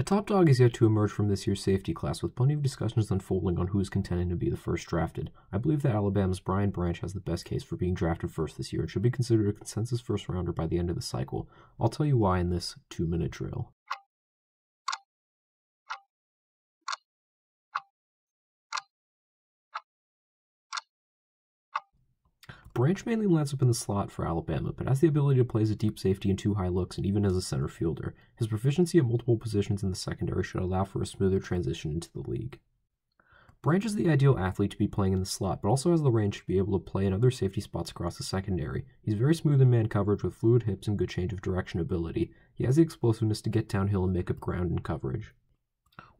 A top dog is yet to emerge from this year's safety class, with plenty of discussions unfolding on who is contending to be the first drafted. I believe that Alabama's Brian Branch has the best case for being drafted first this year and should be considered a consensus first rounder by the end of the cycle. I'll tell you why in this two minute drill. Branch mainly lines up in the slot for Alabama, but has the ability to play as a deep safety in two high looks and even as a center fielder. His proficiency at multiple positions in the secondary should allow for a smoother transition into the league. Branch is the ideal athlete to be playing in the slot, but also has the range to be able to play in other safety spots across the secondary. He's very smooth in man coverage with fluid hips and good change of direction ability. He has the explosiveness to get downhill and make up ground in coverage.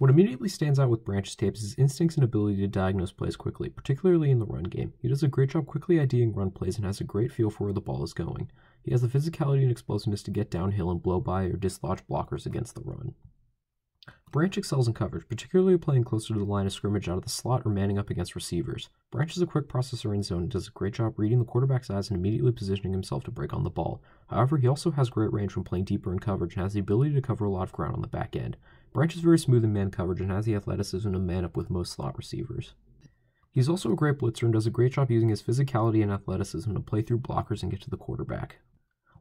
What immediately stands out with Branch's tapes is his instincts and ability to diagnose plays quickly, particularly in the run game. He does a great job quickly IDing run plays and has a great feel for where the ball is going. He has the physicality and explosiveness to get downhill and blow by or dislodge blockers against the run. Branch excels in coverage, particularly playing closer to the line of scrimmage out of the slot or manning up against receivers. Branch is a quick processor in zone and does a great job reading the quarterback's eyes and immediately positioning himself to break on the ball. However, he also has great range when playing deeper in coverage and has the ability to cover a lot of ground on the back end. Branch is very smooth in man coverage and has the athleticism to man up with most slot receivers. He's also a great blitzer and does a great job using his physicality and athleticism to play through blockers and get to the quarterback.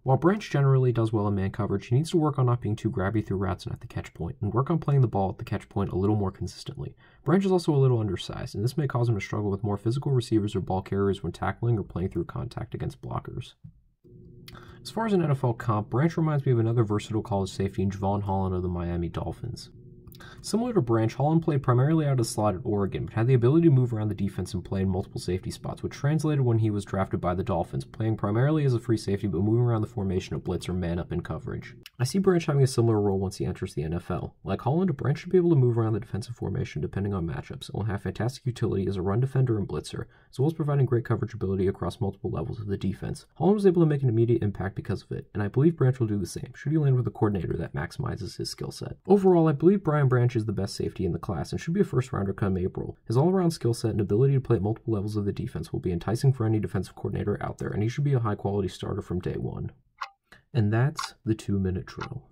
While Branch generally does well in man coverage, he needs to work on not being too grabby through routes and at the catch point, and work on playing the ball at the catch point a little more consistently. Branch is also a little undersized, and this may cause him to struggle with more physical receivers or ball carriers when tackling or playing through contact against blockers. As far as an NFL comp, Branch reminds me of another versatile college safety in Jevon Holland of the Miami Dolphins. Similar to Branch, Holland played primarily out of slot at Oregon, but had the ability to move around the defense and play in multiple safety spots, which translated when he was drafted by the Dolphins, playing primarily as a free safety but moving around the formation of blitz or man up in coverage. I see Branch having a similar role once he enters the NFL. Like Holland, Branch should be able to move around the defensive formation depending on matchups, and will have fantastic utility as a run defender and blitzer, as well as providing great coverage ability across multiple levels of the defense. Holland was able to make an immediate impact because of it, and I believe Branch will do the same, should he land with a coordinator that maximizes his skill set. Overall, I believe Brian Branch is the best safety in the class and should be a first rounder come April. His all around skill set and ability to play at multiple levels of the defense will be enticing for any defensive coordinator out there, and he should be a high quality starter from day one. And that's the two minute drill.